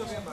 Grazie.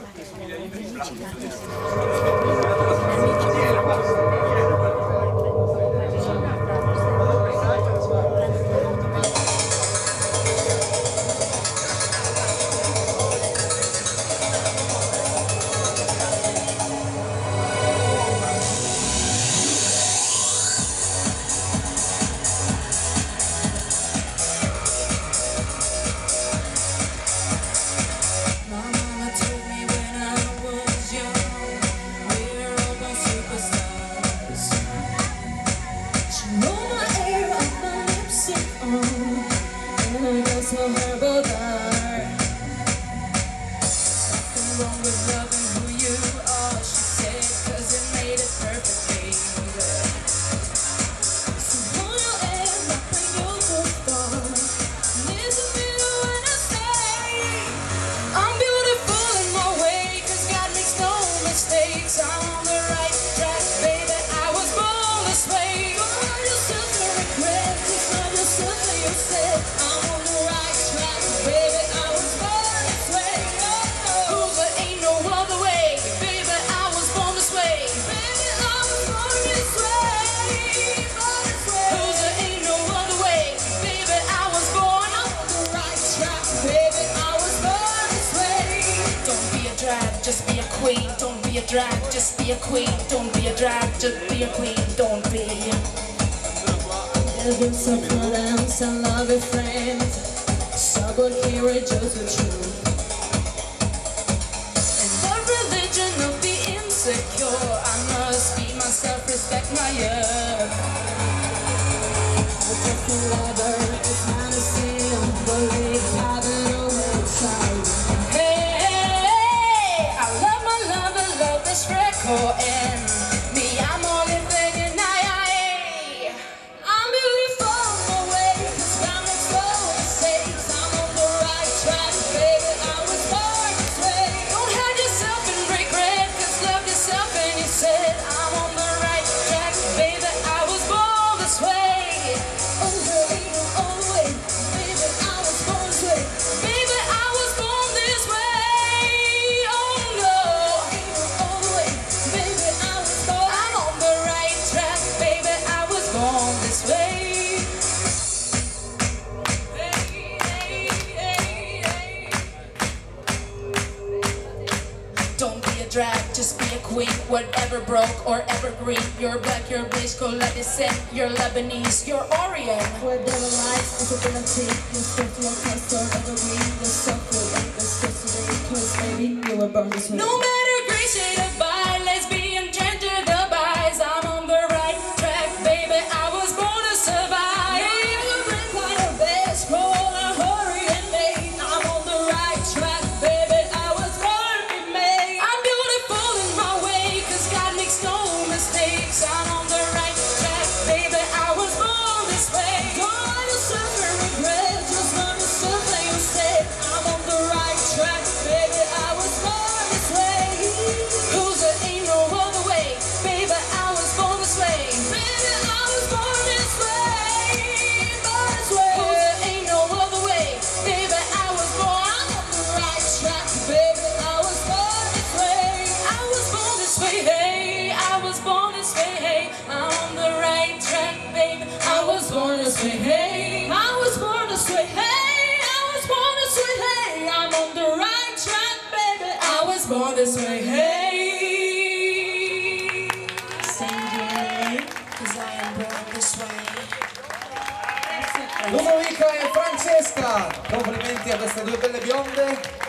wrong with love. drag, just be a queen. Don't be a drag, just be a queen. Don't be. There's been a problems, I love your friends. Someone here is just the truth. And the religion of the insecure. a drag, just be a queen. Whatever broke or evergreen You're black, you're bitch, go let it sit. You're Lebanese, you're Orient Where there are lies, disability You're swift, you're close, you're evergreen. You're so free, and you're Cause baby, you were born this way. No man say hey. I was born to say hey. I was born to say hey. I'm on the right track, baby. I was born to say hey. Sing hey, cause I am born this way. Ludovica e Francesca, complimenti a queste due belle bionde.